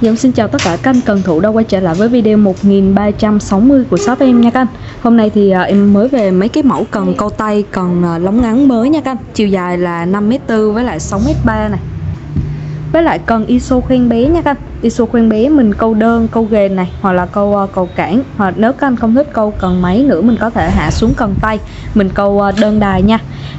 Dạ, xin chào tất cả các anh cần thủ đã quay trở lại với video 1360 của shop em nha các anh. Hôm nay thì à, em mới về mấy cái mẫu cần câu tay cần à, lóng ngắn mới nha các anh. Chiều dài là 5m4 với lại 6m3 này với lại cần ISO khuyên bé nha các anh. ISO khuyên bé mình câu đơn, câu ghề này Hoặc là câu ờ, uh, cầu cản. Hoặc nếu các anh không thích câu cần máy nữa mình có thể hạ xuống cần tay. Mình câu uh, đơn đài nha.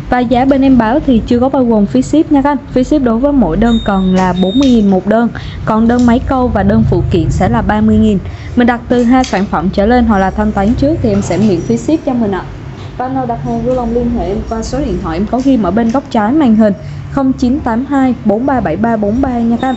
Và giá bên em báo thì chưa có bao gồm phí ship nha các anh. Phí ship đối với mỗi đơn cần là 40.000 một đơn. Còn đơn máy câu và đơn phụ kiện sẽ là 30.000 Mình đặt từ hai sản phẩm trở lên hoặc là thanh toán trước thì em sẽ miễn phí ship cho mình ạ. Và đặt hàng vui lòng liên hệ em qua số điện thoại em có ghi ở bên góc trái màn hình 0982 437343 nha các anh.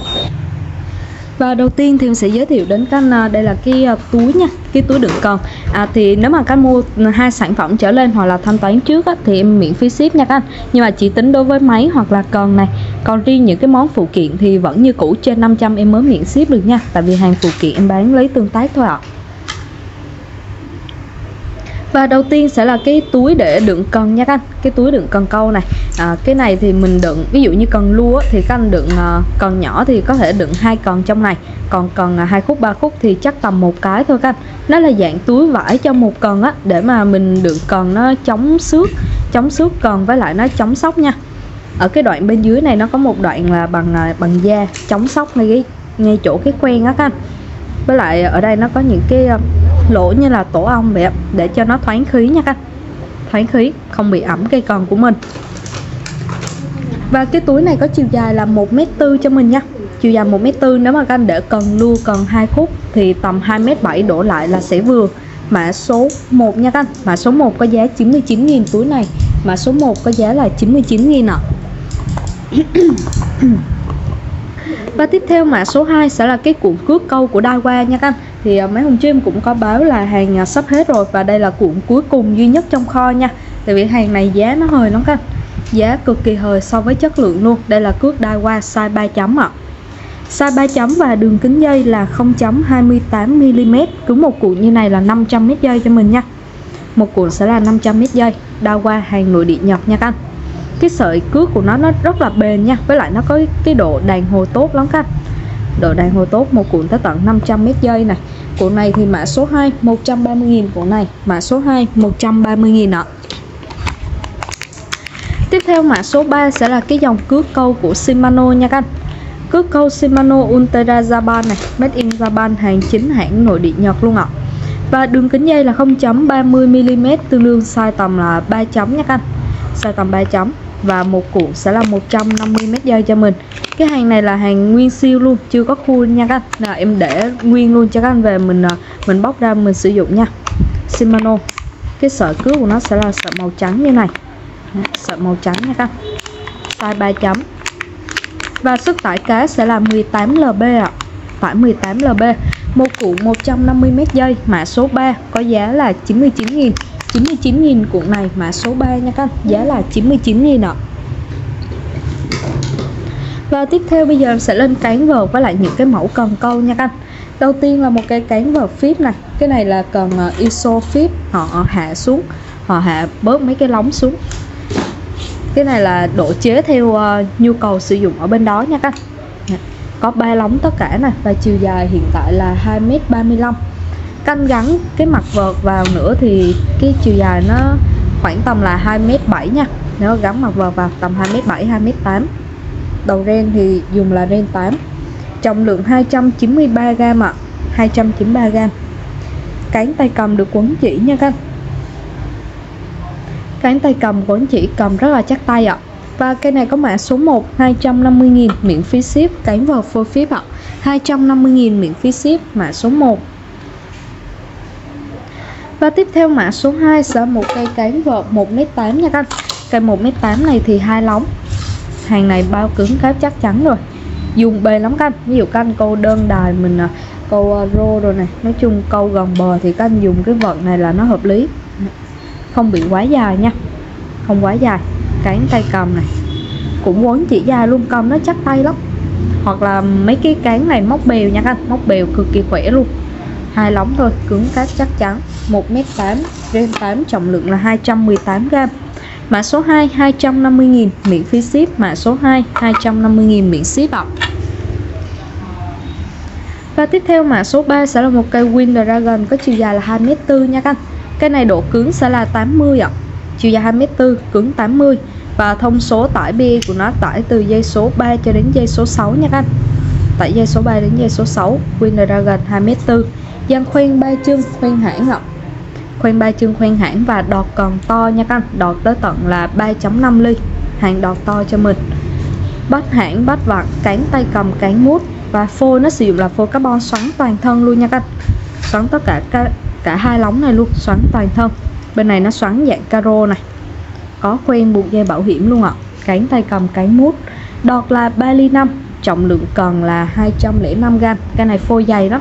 Và đầu tiên thì em sẽ giới thiệu đến các anh à, đây là cái à, túi nha cái túi đựng cần à, thì nếu mà các anh mua hai sản phẩm trở lên hoặc là thanh toán trước á, thì em miễn phí ship nha các anh. Nhưng mà chỉ tính đối với máy hoặc là cần này còn riêng những cái món phụ kiện thì vẫn như cũ trên 500 em mới miễn ship được nha. Tại vì hàng phụ kiện em bán lấy tương tác thôi ạ. à. Và đầu tiên sẽ là cái túi để đựng cần nha các anh. Cái túi đựng cần câu này. À, Cái này thì mình đựng ví dụ như cần lúa thì các anh đựng à, cần nhỏ thì có thể đựng hai cần trong này Còn cần à, hai khúc ba khúc thì chắc tầm một cái thôi các anh. Nó là dạng túi vải trong một cần á Để mà mình đựng cần nó chống xước Chống xước cần với lại nó chống sóc nha. Ở cái đoạn bên dưới này nó có một đoạn là bằng à, bằng da chống sóc ngay cái ngay chỗ cái quen á các anh. Với lại ở đây nó có những cái lỗ như là tổ ong vậy để cho nó thoáng khí nha các thoáng khí, không bị ẩm cây còn của mình. Và cái túi này có chiều dài là 1m4 cho mình nha. Chiều dài 1m4 nếu mà các anh để cần lưu cần hai khúc thì tầm 2m7 đổ lại là sẽ vừa. Mã số 1 nha các anh. Mã số 1 có giá 99.000 túi này. Mã số 1 có giá là 99.000 ạ. Và tiếp theo mã số 2 sẽ là cái cuộn cước câu của Daiwa nha các anh thì ờ, mấy hôm trước em cũng có báo là hàng ờ, sắp hết rồi và đây là cuộn cuối cùng duy nhất trong kho nha. Tại vì hàng này giá nó hơi lắm các anh. Giá cực kỳ hời so với chất lượng luôn. Đây là cước Daiwa size 3 chấm ạ. Size 3 chấm và đường kính dây là 0.28mm cứ một cuộn như này là 500m dây cho mình nha. Một cuộn sẽ là 500m dây. Daiwa hàng nội địa Nhật nha các anh. Cái sợi cước của nó nó rất là bền nha. Với lại nó có cái độ đàn hồi tốt lắm các anh. Độ đàn hồi tốt, một cuộn tới tận 500m dây này Cổ này thì mã số 2 130.000 cổ này, mã số 2 130.000 ạ. Tiếp theo mã số 3 sẽ là cái dòng cước câu của Shimano nha các anh. Cước câu Shimano Ultra Japan này, made in Japan, hàng chính hãng nội địa Nhật luôn ạ. Và đường kính dây là 0.30mm tương đương size tầm là 3 chấm nha các anh. Size tầm 3 chấm và một cuộn sẽ là 150 mét dây cho mình. Cái hàng này là hàng nguyên siêu luôn, chưa có khui nha các anh. Là em để nguyên luôn cho các anh về, mình à, mình bóc ra mình sử dụng nha. Shimano. Cái sợi cước của nó sẽ là sợi màu trắng như này. Sợi màu trắng nha các anh. Size 3 chấm. Và sức tải cá sẽ là 18 lb ạ. À. phải 18 lb một cuộn 150 mét dây, mã số 3 có giá là 99.000 99.000 cuộn này mã số 3 nha các anh. Giá là 99.000 ạ. Và tiếp theo bây giờ sẽ lên cán vợt với lại những cái mẫu cần câu nha các anh. Đầu tiên là một cái cán vợt phíp này. Cái này là cần ờ, iso phíp họ hạ xuống họ hạ bớt mấy cái lóng xuống. Cái này là độ chế theo uh, nhu cầu sử dụng ở bên đó nha các anh. Có ba lóng tất cả này và chiều dài hiện tại là 2m35 canh gắn cái mặt vợt vào nữa thì cái chiều dài nó khoảng tầm là 2m7 nha. Nếu gắn mặt vợt vào tầm 2m7 2m8 đầu ren thì dùng là ren 8 trọng lượng 293g ạ. À. 293g cán tay cầm được quấn chỉ nha các anh. Cán tay cầm quấn chỉ cầm rất là chắc tay ạ. À. và cây này có mã số 1 250.000 miễn phí ship. Cánh vợt full phíp ạ. À. 250.000 miễn phí ship, mã số 1 và tiếp theo mã số 2 sẽ một cây cán vợt 1m8 nha các anh. Cây 1m8 này thì hai lóng. Hàng này bao cứng cáp chắc chắn rồi. Dùng bền lắm các anh. Ví dụ các anh câu đơn đài mình à, câu à, rô rồi này. Nói chung câu gần bờ thì các anh dùng cái vợt này là nó hợp lý. Không bị quá dài nha. Không quá dài. Cán tay cầm này. Cũng quấn chỉ dài luôn, cầm nó chắc tay lắm. Hoặc là mấy cái cán này móc bèo nha các anh. Móc bèo cực kỳ khỏe luôn hai lóng thôi cứng cáp chắc chắn 1m8 ren 8 trọng lượng là 218g mã số 2 250.000 miễn phí ship mã số 2 250.000 miễn ship ạ Và tiếp theo mã số 3 sẽ là một cây Wind Dragon có chiều dài là 2m4 nha các anh. Cây này độ cứng sẽ là 80 ạ. Chiều dài 2m4, cứng 80 và thông số tải bi của nó tải từ dây số 3 cho đến dây số 6 nha các anh. Tải dây số 3 đến dây số 6, Wind Dragon 2m4. Dàn khoen ba chương khoen hải ngọc Khoen ba chương khoen hãng và đọt còn to nha các anh, đọt tới tận là 3.5 ly. Hàng đọt to cho mình. Bắt hãng, bắt vặn, cán tay cầm, cán mút. Và phôi nó sử dụng là phôi carbon xoắn toàn thân luôn nha các anh. Xoắn tất cả cả, cả hai lóng này luôn xoắn toàn thân. Bên này nó xoắn dạng caro này. Có khoen buộc dây bảo hiểm luôn ạ. Cánh tay cầm cánh mút. Đọt là 3 ly 5 trọng lượng cần là 205g cái này phôi dày lắm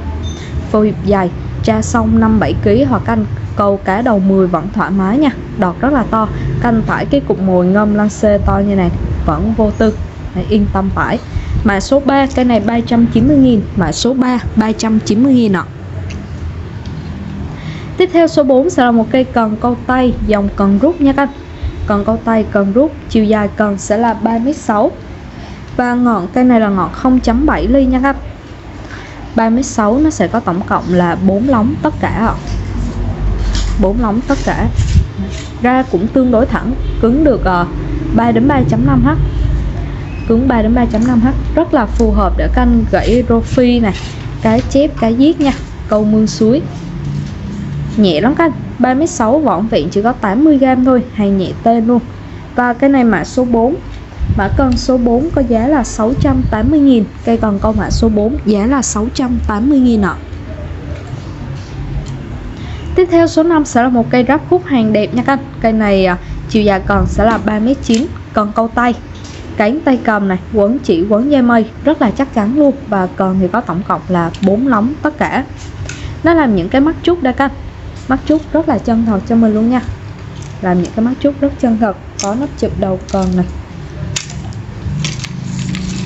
đó hiệp dài tra xong 5-7 kg hoặc canh câu cá đầu 10 vẫn thoải mái nha. Đọt rất là to canh phải cái cục mồi ngâm lăng xê to như này vẫn vô tư. Đấy, yên tâm phải. Mã số 3 cái này 390.000 Mã số 3 390.000 ạ. Tiếp theo số 4 sẽ là một cây cần câu tay Dòng cần rút nha các anh. Cần câu tay cần rút Chiều dài cần sẽ là 3m6 Và ngọn cây này là ngọn 0.7 ly nha các anh. 3.6 nó sẽ có tổng cộng là 4 lóng tất cả ạ. 4 lóng tất cả. Ra cũng tương đối thẳng Cứng được ờ, uh, 3 đến 3.5h cứng 3 đến 3.5h rất là phù hợp để canh gãy rô phi này cái chép cái giết nha câu mương suối. Nhẹ lắm canh 36 vỏn vẹn chỉ có 80g thôi hay nhẹ tên luôn. Và cái này mã số 4 mã cân số 4 có giá là 680.000 cây còn câu mã số 4 giá là 680.000 ạ. Tiếp theo số 5 sẽ là một cây ráp hút hàng đẹp nha các anh. Cây này à, chiều dài còn sẽ là 3m9 Còn câu tay, cánh tay cầm này, quấn chỉ quấn dây mây, rất là chắc chắn luôn. Và còn thì có tổng cộng là 4 lóng tất cả. Nó làm những cái mắt trúc đây canh mắt trúc rất là chân thật cho mình luôn nha. Làm những cái mắt trúc rất chân thật, có nắp chụp đầu còn này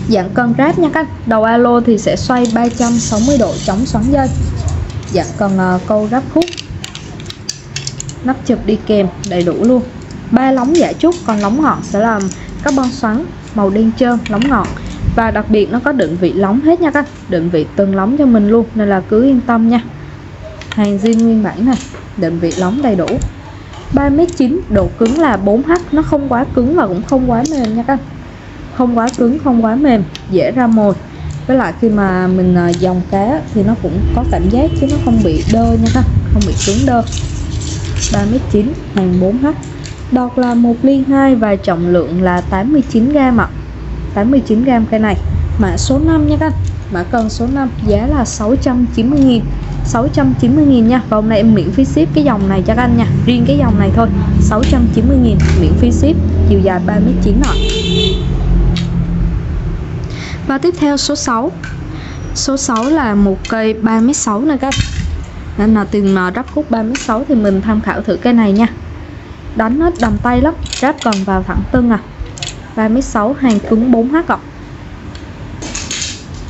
dạng cần ráp nha các. Đầu alo thì sẽ xoay 360 độ chống xoắn dây. Dạng cần uh, ờ, câu ráp hút. Nắp chụp đi kèm đầy đủ luôn. Ba lóng giả trúc còn lóng ngọn sẽ làm carbon xoắn màu đen trơn lóng ngọn. Và đặc biệt nó có định vị lóng hết nha các. Định vị từng lóng cho mình luôn nên là cứ yên tâm nha. Hàng zin nguyên bản này định vị lóng đầy đủ. 3m9 độ cứng là 4h nó không quá cứng và cũng không quá mềm nha các không quá cứng, không quá mềm, dễ ra mồi. Với lại khi mà mình à, dòng cá thì nó cũng có cảm giác chứ nó không bị đơ nha các không bị cứng đơ. 3m9 hàng 4h Đọt là 1 ly 2 và trọng lượng là 89g ạ. 89g cây này. Mã số 5 nha các anh Mã cần số 5 giá là 690.000 690.000 nha. Và hôm nay em miễn phí ship cái dòng này cho các anh nha. Riêng cái dòng này thôi. 690.000 miễn phí ship. Chiều dài 3m9 ạ. Và tiếp theo số 6 Số 6 là một cây 36 nè các Nên là tìm rắp khúc 36 thì mình tham khảo thử cây này nha. Đánh hết đầm tay lắm, ráp còn vào thẳng tưng à. 36 hàng cứng 4H ạ.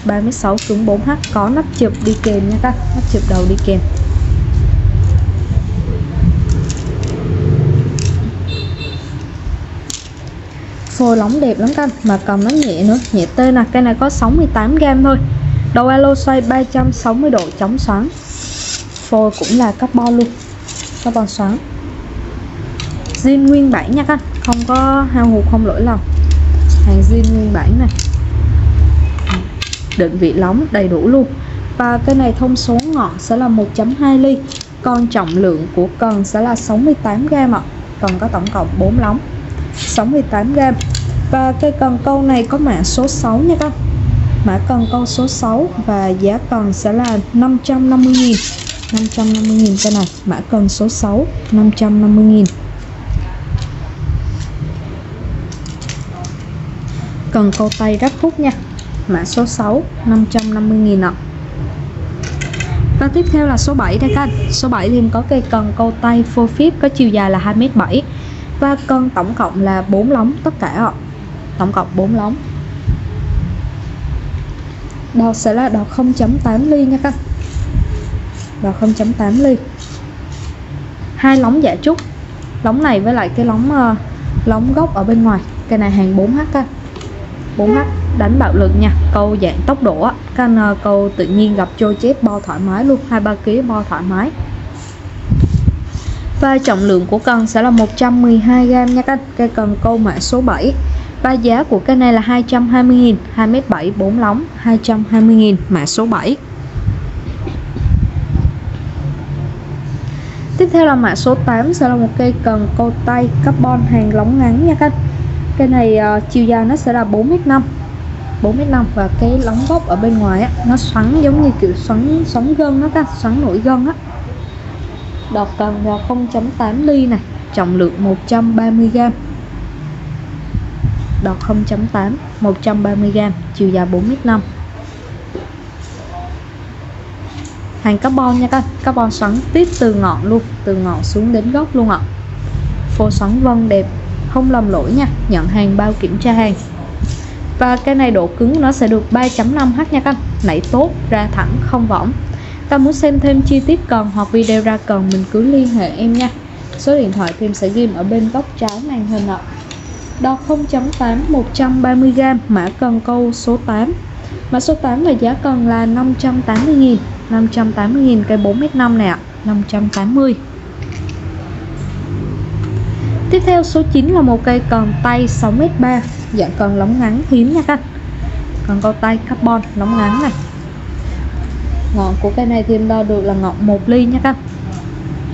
36 cứng 4H có nắp chụp đi kèm nha các nắp chụp đầu đi kèm. Phôi lóng đẹp lắm canh mà cầm nó nhẹ nữa, nhẹ tê nè à, cây này có 68g thôi. Đầu alo xoay 360 độ chống xoắn. Phôi cũng là carbon luôn, carbon xoắn. Zin nguyên bản nha các anh, không có hao hụt, không lỗi lòng hàng zin nguyên bản này. Định vị lóng đầy đủ luôn. Và cái này thông số ngọn sẽ là 1.2 ly. Còn trọng lượng của cần sẽ là 68g ạ. Cần có tổng cộng 4 lóng. 68g và cây cần câu này có mã số 6 nha các. Mã cần câu số 6 và giá cần sẽ là 550.000 550.000 cây này. Mã cần số 6 550.000 cần câu tay ráp hút nha. Mã số 6 550.000 ạ. Và tiếp theo là số 7 đây các anh. Số 7 thì có cây cần câu tay full fit có chiều dài là 2m7 và cân tổng cộng là 4 lóng tất cả ạ. Tổng cộng 4 lóng. Đọt sẽ là đọt 0.8 ly nha các. Đọt 0.8 ly. Hai lóng giả trúc. Lóng này với lại cái lóng uh, lóng gốc ở bên ngoài. Cái này hàng 4h các. 4h đánh bạo lực nha. Câu dạng tốc độ á. Các anh ờ, câu tự nhiên gặp trôi chép bo thoải mái luôn. Hai ba kg bo thoải mái và trọng lượng của cần sẽ là 112g nha các anh. Cây cần câu mã số 7 và giá của cây này là 220.000 2m7 4 lóng 220.000 mã số 7 Tiếp theo là mã số 8 sẽ là một cây cần câu tay carbon hàng lóng ngắn nha các anh. Cây này uh, chiều dài nó sẽ là 4m5 4m5 và cái lóng gốc ở bên ngoài á, nó xoắn giống như kiểu xoắn xoắn gân nó các xoắn nổi gân á. Đọt cần là 0.8 ly này, trọng lượng 130g đọt 0.8 130g chiều dài 4m5 hàng carbon nha các carbon xoắn tiếp từ ngọn luôn, từ ngọn xuống đến gốc luôn ạ. Phô xoắn vân đẹp, không lầm lỗi nha, nhận hàng bao kiểm tra hàng. Và cái này độ cứng nó sẽ được 3.5H nha các nảy tốt, ra thẳng, không võng ta muốn xem thêm chi tiết cần hoặc video ra cần mình cứ liên hệ em nha. Số điện thoại thêm sẽ ghim ở bên góc trái màn hình ạ. Đo 0.8 130g mã cần câu số 8 mã số 8 và giá cần là 580.000 580.000 cây 4m5 này ạ 580 Tiếp theo, số 9 là một cây cần tay 6m3 Dạng cần lóng ngắn hiếm nha các Cần câu tay carbon, lóng ngắn này. Ngọn của cây này thì em đo được là ngọn 1 ly nha các.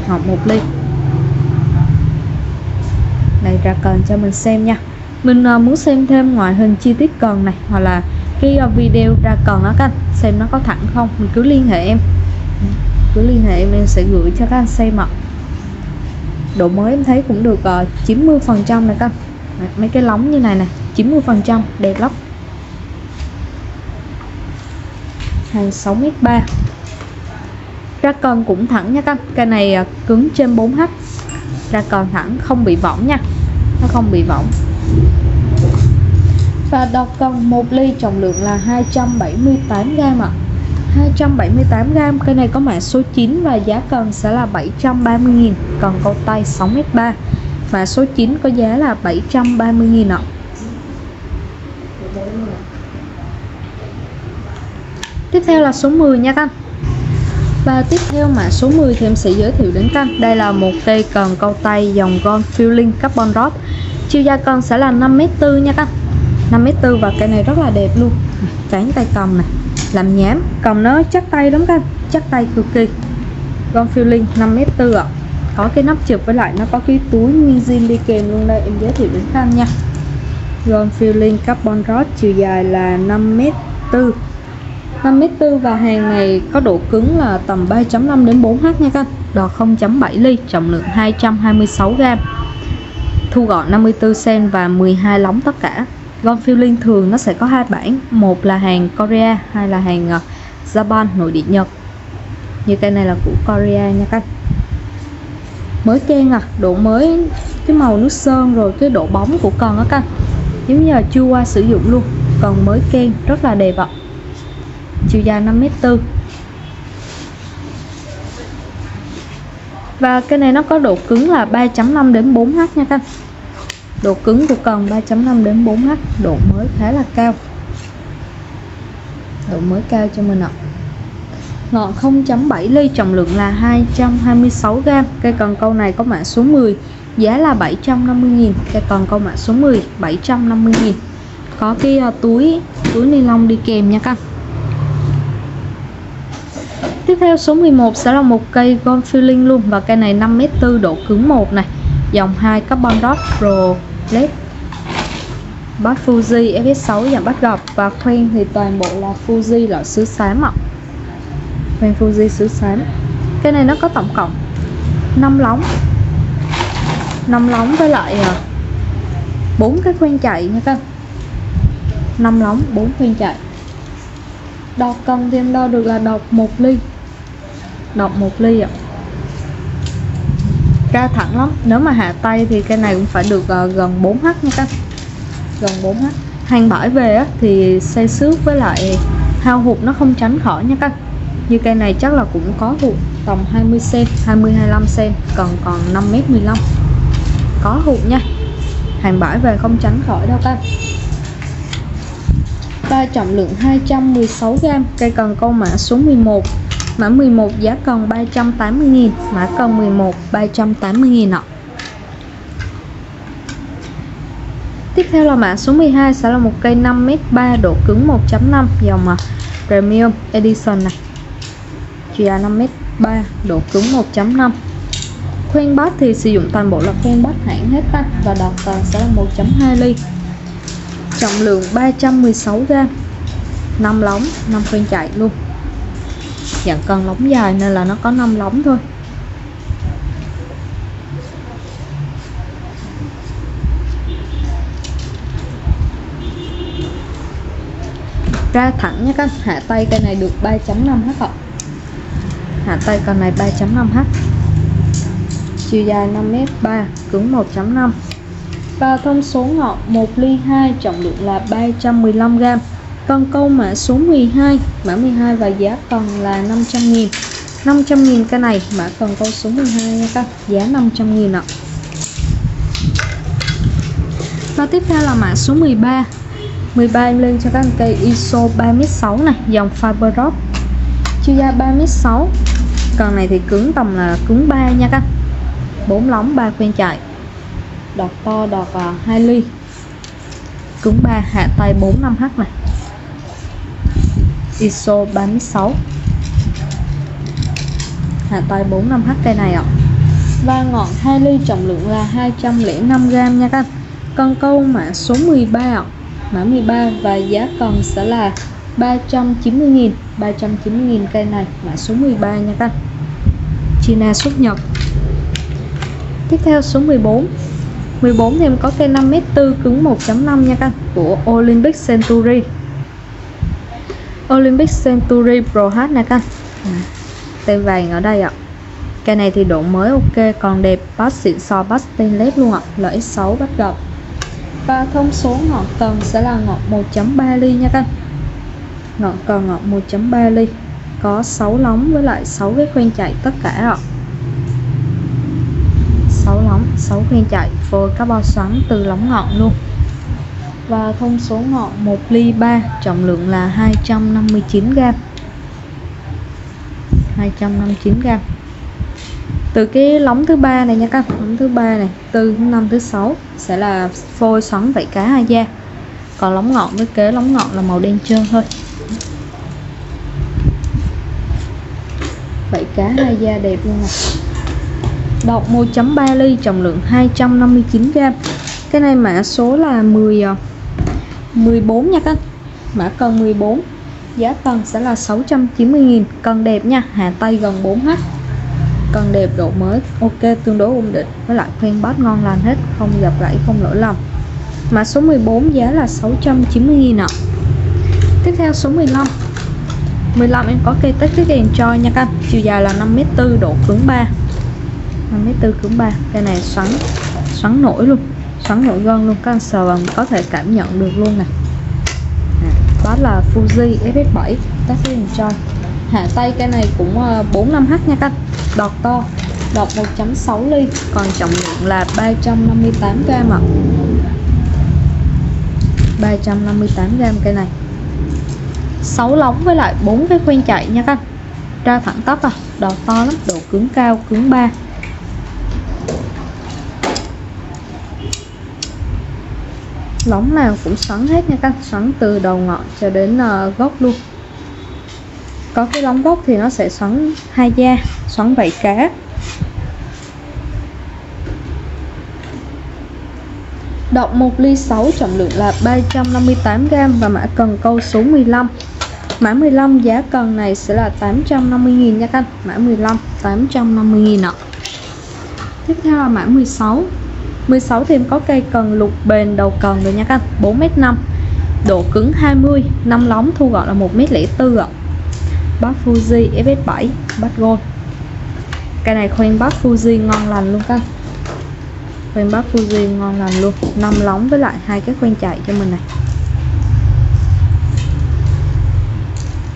Ngọn 1 ly. Này ra cần cho mình xem nha. Mình uh, muốn xem thêm ngoại hình chi tiết cần này Hoặc là cái uh, video ra cần đó các. Anh Xem nó có thẳng không? Mình cứ liên hệ em. Cứ liên hệ em em sẽ gửi cho các anh xem ạ. Độ mới em thấy cũng được uh, 90 phần trăm này các. Anh Mấy cái lóng như này nè 90 phần trăm đẹp lắm. Hàng 6m3 ra con cũng thẳng nha các cây này à, cứng trên 4h ra con thẳng, không bị võng nha. Nó không bị võng. Và đọt cần 1 ly trọng lượng là 278g ạ. 278g cây này có mã số 9 và giá cần sẽ là 730.000 còn câu tay 6m3 mã số 9 có giá là 730.000 ạ. Tiếp theo là số 10 nha các anh và tiếp theo mã số 10 thì em sẽ giới thiệu đến các anh đây là một cây cần câu tay dòng Gold Feeling Carbon Rod chiều dài cần sẽ là 5m4 nha các anh 5m4 và cây này rất là đẹp luôn. Cán tay cầm này làm nhám. Cầm nó chắc tay lắm các anh chắc tay cực kỳ. Gold Feeling 5m4 ạ. Có cái nắp chụp với lại nó có cái túi nguyên đi kèm luôn đây, em giới thiệu đến các anh nha. Gold Feeling Carbon Rod chiều dài là 5m4 5m4 và hàng này có độ cứng là tầm 3.5 đến 4H nha các anh. Đò 0.7 ly, trọng lượng 226g Thu gọn 54cm và 12 lóng tất cả. Gon Feeling thường nó sẽ có hai bản Một là hàng Korea, hai là hàng ờ, Japan, nội địa Nhật. Như cây này là của Korea nha các anh. Mới ken à, độ mới Cái màu nước sơn rồi cái độ bóng của con á các anh. Giống như là chưa qua sử dụng luôn. Còn mới ken rất là đẹp ạ chiều dài 5m4 và cái này nó có độ cứng là 3.5 đến 4H nha các độ cứng của cần 3.5 đến 4H độ mới khá là cao. Độ mới cao cho mình ạ. Ngọn 0.7 ly trọng lượng là 226g cây cần câu này có mã số 10 giá là 750.000 cây cần câu mã số 10 750.000 có cái à, túi túi ni lông đi kèm nha các Tiếp theo số 11 sẽ là một cây Gold Feeling luôn và cây này 5m4 độ cứng 1 này. Dòng 2 Carbon Dot Pro LED bát Fuji FS6 dạng bát gọt và khoen thì toàn bộ là Fuji loại sứ xám ạ. Khoen Fuji sứ xám. Cái này nó có tổng cộng 5 lóng. 5 lóng với lại à, 4 cái khoen chạy nha các. 5 lóng 4 khoen chạy. Đọt cân thì em đo được là đọt 1 ly đọc một ly ạ. Ca thẳng lắm. Nếu mà hạ tay thì cây này cũng phải được uh, gần 4h nha các. Gần 4h hàng bãi về á, thì xây xước với lại hao hụt nó không tránh khỏi nha các. Như cây này chắc là cũng có hụt tầm 20 cm 20 25 cm còn còn 5 m 15 có hụt nha. Hàng bãi về không tránh khỏi đâu các. Và trọng lượng 216g cây cần câu mã số 11 mã 11 giá còn 380.000 mã còn 11 380.000 ạ. Tiếp theo là mã số 12 sẽ là một cây 5m3 độ cứng 1.5 dòng mà Premium Edition này. Chiều dài 5m3 độ cứng 1.5 khoen bát thì sử dụng toàn bộ là khoen bát hãng hết ta, và đọt toàn sẽ là 1.2 ly. Trọng lượng 316g 5 lóng 5 khoen chạy luôn dạng con lóng dài nên là nó có 5 lóng thôi. Ra thẳng nha các hạ tay cây này được 3.5 h ạ hạ tay con này 3.5 h chiều dài 5m3 cứng 1.5 và thông số ngọn 1 ly 2 trọng lượng là 315g con câu mã số 12 mã 12 và giá còn là 500.000 500.000 cái này mã cần câu số 12 nha các. Giá 500.000 ạ. Và tiếp theo là mã số 13 13 em lên cho các anh cây ISO 36 này dòng Fiberop rock chiều dài 3m6 này thì cứng tầm là cứng 3 nha các. 4 lóng 3 quen chạy đọt to đọt à, uh, 2 ly. Cứng 3 hạ tay 45h này. ISO 36 hạ tay 45h này ạ và ngọn 2 ly trọng lượng là 205g nha các anh. con câu mã số 13 ạ mã 13 và giá còn sẽ là 390.000 390.000 cây này mã số 13 nha các anh. China xuất nhập. tiếp theo số 14 14 thì em có cây 5m4 cứng 1.5 nha các anh, của Olympic Century Olympic Century Pro H nè các tay vàng ở đây ạ. Cây này thì độ mới ok còn đẹp bass xịn so bass stainless luôn ạ. Lợi 6 bắt gặp. Và thông số ngọn cần sẽ là ngọn 1.3 ly nha các ngọn cần ngọn 1.3 ly. Có 6 lóng với lại 6 cái khoen chạy tất cả ạ. 6 lóng 6 khoen chạy phôi carbon xoắn từ lóng ngọn luôn và thông số ngọn 1 ly 3 trọng lượng là 259g 259g từ cái lóng thứ ba này nha các lóng thứ ba này, từ năm thứ sáu sẽ là phôi xoắn vảy cá hai da. Còn lóng ngọn với kế lóng ngọn là màu đen trơn thôi. Vảy cá hai da đẹp luôn nè. Đọc 1.3 ly, trọng lượng 259g cái này mã số là 10 14 nha các mã cần 14 giá cần sẽ là 690.000 cần đẹp nha. Hạ tay gần 4h cần đẹp độ mới. Ok, tương đối ổn định. Với lại khoen bát ngon lành hết. Không dập gãy, không lỗi lầm. Mã số 14 giá là 690.000 ạ. Tiếp theo số 15 15 em có cây tích cái đèn cho nha các chiều dài là 5m4 độ cứng 3 5m4 cứng 3 cây này xoắn xoắn nổi luôn xoắn nổi gân luôn, các anh sờ vào có thể cảm nhận được luôn nè. À, đó là Fuji FX7 test enjoy. Hạ tay cái này cũng ờ, 45h nha các đọt to, đọt 1.6 ly, còn trọng lượng là 358g ạ. 358g cây này. 6 lóng với lại 4 cái khuyên chạy nha các ra thẳng tóc à đọt to lắm, độ cứng cao, cứng 3 lóng nào cũng xoắn hết nha các xoắn từ đầu ngọn cho đến ờ, uh, gốc luôn. Có cái lóng gốc thì nó sẽ xoắn hai da xoắn bảy cá. Động 1 ly 6 trọng lượng là 358g và mã cần câu số 15 Mã 15 giá cần này sẽ là 850.000 nha các Mã 15 850.000 ạ. Tiếp theo là mã 16 16 thì em có cây cần lục bền đầu cần rồi nha các anh. 4m5 độ cứng 20 năm lóng thu gọn là 1m04 ạ. Bát Fuji FS7 bát gold. Cây này khoen bát Fuji ngon lành luôn các anh, khoen bát Fuji ngon lành luôn. Năm lóng với lại hai cái khoen chạy cho mình này.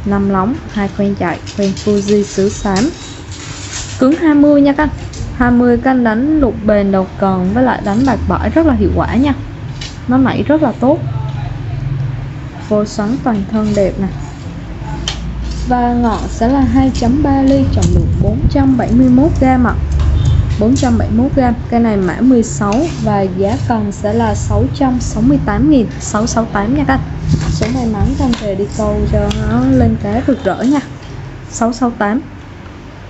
Năm lóng hai khoen chạy khoen Fuji xứ xám. Cứng 20 nha các anh. 20 canh đánh lục bền đầu cần với lại đánh bạc bãi rất là hiệu quả nha. Nó nảy rất là tốt. Vô xoắn toàn thân đẹp nè. Và ngọn sẽ là 2.3 ly trọng lượng 471 g ạ. 471g cây này mã 16 và giá cần sẽ là 668.000 668 nha các anh, số may mắn con về đi câu cho nó lên cá rực rỡ nha. 668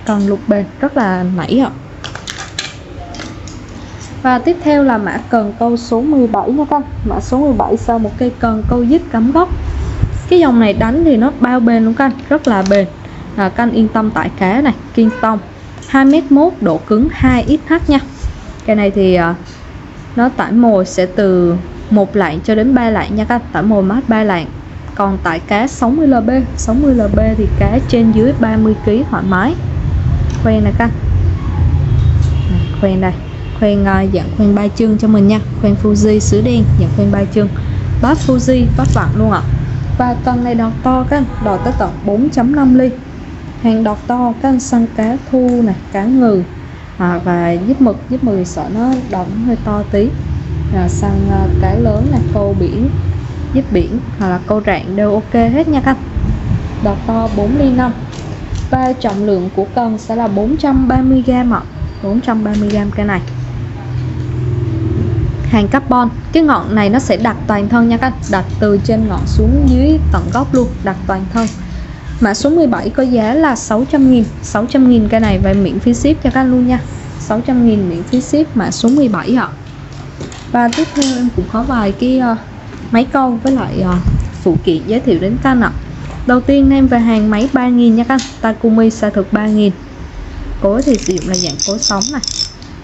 cần lục bền rất là nảy ạ và tiếp theo là mã cần câu số 17 nha con. Mã số 17 sau một cây cần câu dít cắm gốc cái dòng này đánh thì nó bao bền luôn canh rất là bền. À, canh yên tâm tại cá này kiên tông 2m1 độ cứng 2XH nha. Cái này thì à, nó tải mồi sẽ từ một lạng cho đến 3 lạng nha các tải mồi mát 3 lạng. Còn tại cá 60lb 60lb thì cá trên dưới 30kg thoải mái. Khoen nè các khoen đây khoen uh, ờ, dạng khoen ba chân cho mình nha. Khoen Fuji sứ đen dạng khoen ba chân bát Fuji bát vặn luôn ạ. Và cần này đọt to các anh đọt tới tận 4.5 ly. Hàng đọt to các anh săn cá thu này cá ngừ. À, và giúp mực giúp mực sợ nó đọt hơi to tí. À, săn uh, cá lớn là câu biển giúp biển hoặc là câu rạn đều ok hết nha các anh. Đọt to 4 ly 5 và trọng lượng của cần sẽ là 430g ạ. 430g cái này hàng carbon. Cái ngọn này nó sẽ đặt toàn thân nha các anh. Đặt từ trên ngọn xuống dưới tận gốc luôn đặt toàn thân. Mã số 17 có giá là 600.000 600.000 cái này và miễn phí ship cho các anh luôn nha. 600.000 miễn phí ship mã số 17 ạ. Và tiếp theo em cũng có vài cái uh, máy câu với lại uh, phụ kiện giới thiệu đến các anh ạ. Đầu tiên em về hàng máy 3.000 nha các anh. Takumi xa thực 3.000 Cối thì sử dụng là dạng cối sống này.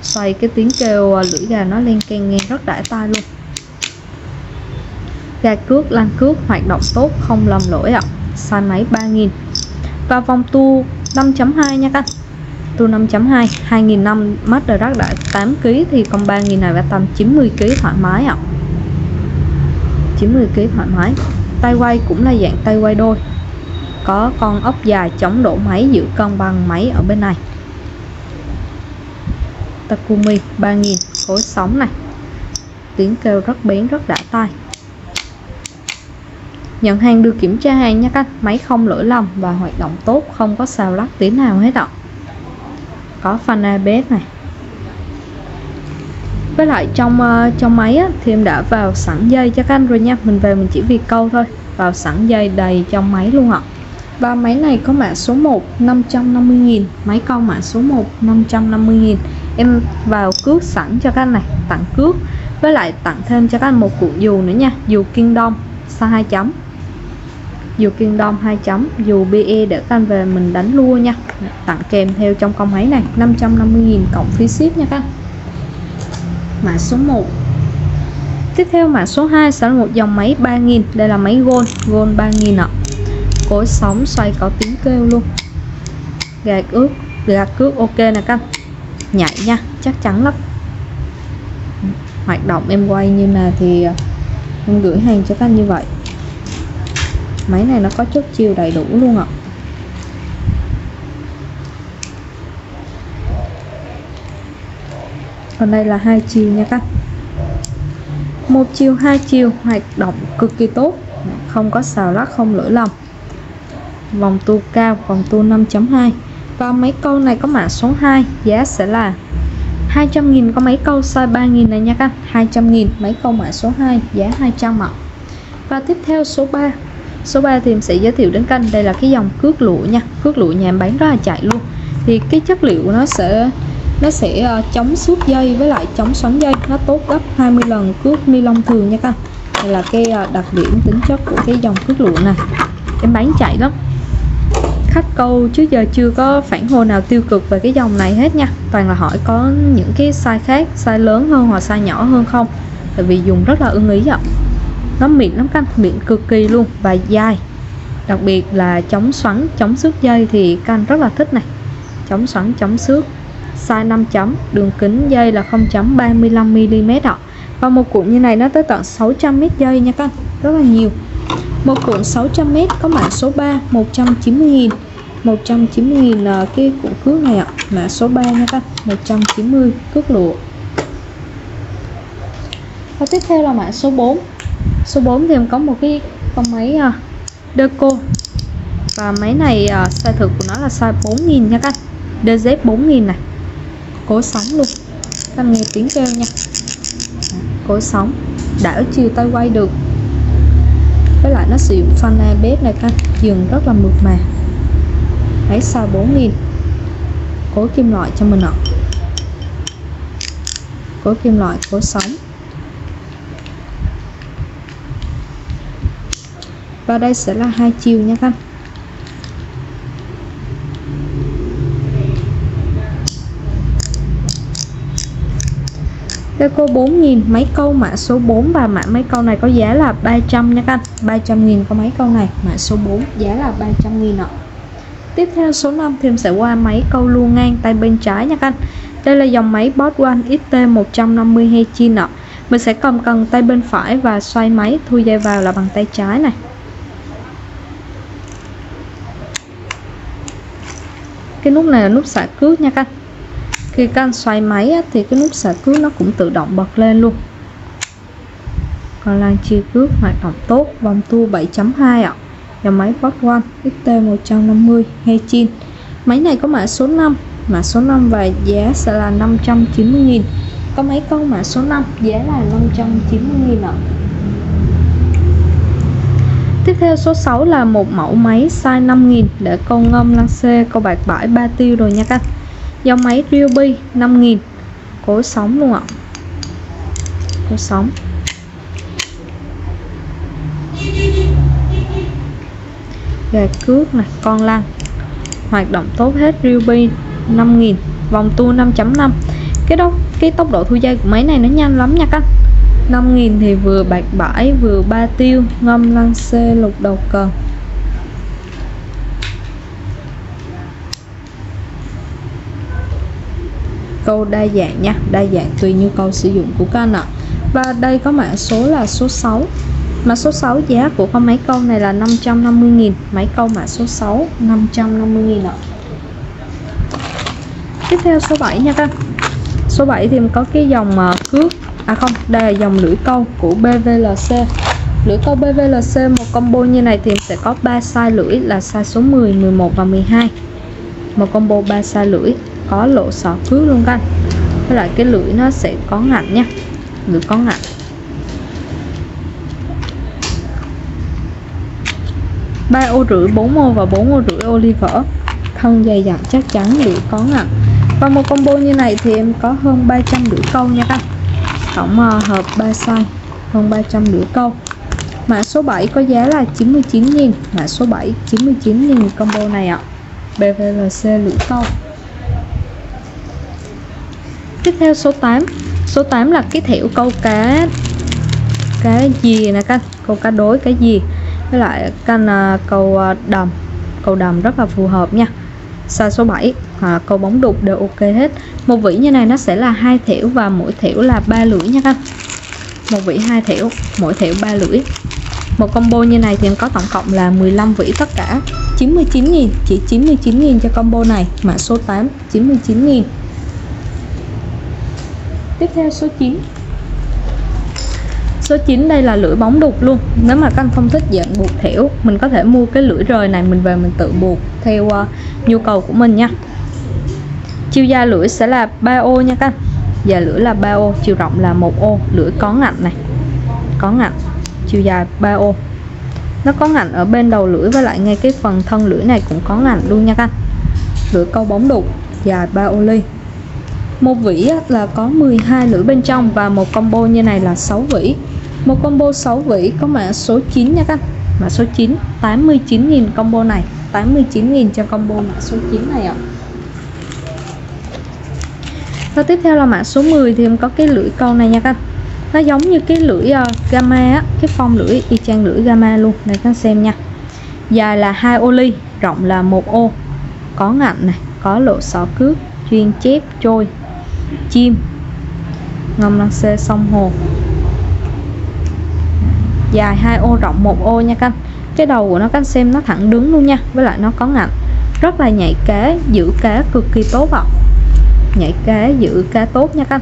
Xoay cái tiếng kêu à, lưỡi gà nó lên keng nghe rất đã tai luôn. Gà cước, lăn cước hoạt động tốt không lầm lỗi ạ. Size máy 3000 và vòng tu 5.2 nha các tu 5.2 2000 năm đời rác đại 8 kg thì con 3000 này và tầm 90 kg thoải mái ạ. 90 kg thoải mái. Tay quay cũng là dạng tay quay đôi. Có con ốc dài chống đổ máy giữ cân bằng máy ở bên này. Takumi 3000 khối sóng này tiếng kêu rất bén rất đã tai Nhận hàng được kiểm tra hàng nha các máy không lỗi lầm và hoạt động tốt, không có xào lắc tí nào hết ạ. Có fan ABS này. Với lại trong uh, trong máy á, thì em đã vào sẵn dây cho các anh rồi nha, mình về mình chỉ việc câu thôi, vào sẵn dây đầy trong máy luôn ạ. Và máy này có mã số 1 550.000 Máy câu mã số 1 550.000 Em vào cước sẵn cho các anh này, Tặng cước, Với lại tặng thêm cho các anh một cuộn dù nữa nha, Dù kiên đông Size hai chấm. Dù kiên đông hai chấm, dù BE để các anh về mình đánh lua nha. Tặng kèm theo trong công máy này 550.000 cộng phí ship nha các anh. Mã số 1 tiếp theo mã số 2 sẽ là một dòng máy 3.000 đây là máy Gold Gold 3.000 ạ. Cối sóng xoay có tiếng kêu luôn. Gạt ướt gạt cước ok nè các anh nhạy nha, chắc chắn lắm. Hoạt động em quay như mà thì em gửi hàng cho các anh như vậy. Máy này nó có chất chiêu đầy đủ luôn ạ. Còn đây là hai chiều nha các một chiều hai chiều hoạt động cực kỳ tốt. Không có xào lắc, không lỗi lầm. Vòng tu cao, vòng tu 5.2 và mấy câu này có mã số 2 giá sẽ là 200.000 có mấy câu? Size 3.000 này nha các 200.000 mấy câu mã số 2 giá 200 ạ. Và tiếp theo số 3 số 3 thì em sẽ giới thiệu đến kênh đây là cái dòng cước lụa nha. Cước lụa nhà em bán rất là chạy luôn. Thì cái chất liệu nó sẽ nó sẽ ờ, chống suốt dây với lại chống xoắn dây. Nó tốt gấp 20 lần cước ni lông thường nha các đây là cái ờ, đặc điểm tính chất của cái dòng cước lụa này. Em bán chạy lắm khách câu trước giờ chưa có phản hồi nào tiêu cực về cái dòng này hết nha. Toàn là hỏi có những cái size khác size lớn hơn hoặc size nhỏ hơn không? Tại vì dùng rất là ưng ý ạ. Nó mịn lắm canh mịn cực kỳ luôn và dai. Đặc biệt là chống xoắn, chống xước dây thì canh rất là thích này. Chống xoắn, chống xước, size 5 chấm, đường kính dây là 0.35mm ạ. Và một cuộn như này nó tới tận 600m dây nha các rất là nhiều một cuộn 600m có mã số 3 190.000 190.000 là cái cuộn cước này ạ. Mã số 3 nha các 190 cước lụa. Và tiếp theo là mã số 4 số 4 thì em có một cái con máy à, Deco. Và máy này à, size thực của nó là size 4000 nha các anh DZ 4000 này. Cố sóng luôn. Các anh nghe tiếng kêu nha. Cố sóng. Đảo chiều tay quay được với lại nó sử dụng phanh bếp này các dừng rất là mượt mà. Máy size 4000 cối kim loại cho mình ạ. Cối kim loại cối sóng và đây sẽ là hai chiều nha các anh. Cái cô 4.000 mấy câu mã số 4 và mã mấy câu này có giá là 300 nha các anh. 300.000 có mấy câu này? Mã số 4 giá là 300.000 ạ. Tiếp theo số 5 thì em sẽ qua máy câu luôn ngang tay bên trái nha các anh. Đây là dòng máy Boss One XT 150 hay Hechin ạ. Mình sẽ cầm cần tay bên phải và xoay máy thu dây vào là bằng tay trái này. Cái nút này là nút xả cước nha các anh khi các anh xoay máy á, thì cái nút xả cước nó cũng tự động bật lên luôn. Còn lan chia cước hoạt động tốt vòng tua 7.2 ạ. Dòng máy Boss One XT150 Hechin máy này có mã số 5 mã số 5 và giá sẽ là 590.000 có máy câu mã số 5 giá là 590.000 ạ. Tiếp theo số 6 là một mẫu máy size 5000 để câu ngâm lăng xê, câu bạc bãi ba tiêu rồi nha các anh dòng máy Ryobi 5000 cối sóng luôn ạ. Cối sóng. Gà cước này con lăn hoạt động tốt hết Ryobi 5000 vòng tua 5.5 cái đó, cái tốc độ thu dây của máy này nó nhanh lắm nha các 5000 thì vừa bạc bãi, vừa ba tiêu, ngâm lăn xê lục đầu cờ. Câu đa dạng nha. Đa dạng tùy nhu cầu sử dụng của các anh ạ. Và đây có mã số là số 6 mã số 6 giá của con máy câu này là 550.000 máy câu mã số 6 550.000 ạ. Tiếp theo số 7 nha các. Số 7 thì có cái dòng ờ, cước. À không, đây là dòng lưỡi câu của BVLC lưỡi câu BVLC một combo như này thì sẽ có 3 size lưỡi là size số 10 11 và 12 một combo 3 size lưỡi có lỗ sò cước luôn các anh. Với lại cái lưỡi nó sẽ có ngạnh nha. Lưỡi có ngạnh. Ba ô rưỡi 4 ô và 4 ô rưỡi Oliver thân dày dặn chắc chắn lưỡi có ngạnh. Và một combo như này thì em có hơn 300 lưỡi câu nha các anh. Tổng ờ, hợp 3 size, hơn 300 lưỡi câu. Mã số 7 có giá là 99.000 mã số 7 99.000 combo này ạ. BVLC lưỡi câu tiếp theo số 8 số 8 là cái thẻo câu cá cá gì nè các câu cá đối cái gì? Với lại canh uh, à, câu uh, đầm. Câu đầm rất là phù hợp nha. Size số 7 à, câu bóng đục đều ok hết. Một vỉ như này nó sẽ là hai thẻo và mỗi thẻo là ba lưỡi nha các một vỉ hai thẻo mỗi thẻo ba lưỡi. Một combo như này thì em có tổng cộng là 15 vỉ tất cả. 99.000 chỉ 99.000 cho combo này. Mã số 8 99.000 tiếp theo số 9 số 9 đây là lưỡi bóng đục luôn. Nếu mà các anh không thích dạng buộc thẻo mình có thể mua cái lưỡi rời này mình về mình tự buộc theo uh, nhu cầu của mình nha. Chiều dài lưỡi sẽ là 3 ô nha các anh. Dài lưỡi là 3 ô chiều rộng là một ô. Lưỡi có ngạnh này. Có ngạnh. Chiều dài 3 ô. Nó có ngạnh ở bên đầu lưỡi với lại ngay cái phần thân lưỡi này cũng có ngạnh luôn nha các anh. Lưỡi câu bóng đục dài 3 ô ly một vỉ là có 12 lưỡi bên trong và một combo như này là 6 vỉ. Một combo 6 vỉ có mã số 9 nha các anh. Mã số 9 89.000 combo này. 89.000 cho combo mã số 9 này ạ. Và tiếp theo là mã số 10 thì em có cái lưỡi câu này nha các anh. Nó giống như cái lưỡi uh, gamma á cái phong lưỡi y chang lưỡi gamma luôn. Này các anh xem nha. Dài là hai ô ly rộng là một ô. Có ngạnh này có lộ sọ cước chuyên chép trôi chim. Ngầm lăng xê sông hồ. Dài hai ô rộng một ô nha canh cái đầu của nó canh xem nó thẳng đứng luôn nha với lại nó có ngạnh. Rất là nhạy cá giữ cá cực kỳ tốt ạ. Nhạy cá giữ cá tốt nha canh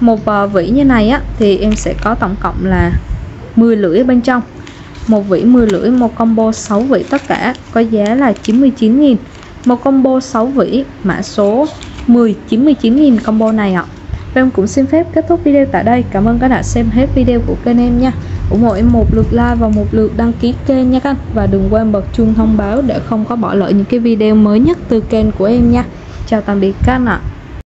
một uh, vỉ như này á thì em sẽ có tổng cộng là 10 lưỡi bên trong. Một vỉ 10 lưỡi một combo 6 vỉ tất cả có giá là 99.000 một combo 6 vỉ mã số 10 99.000 combo này ạ. Và em cũng xin phép kết thúc video tại đây. Cảm ơn các đã xem hết video của kênh em nha. Ủng hộ em một lượt like và một lượt đăng ký kênh nha các anh. Và đừng quên bật chuông thông báo để không có bỏ lỡ những cái video mới nhất từ kênh của em nha. Chào tạm biệt các anh ạ.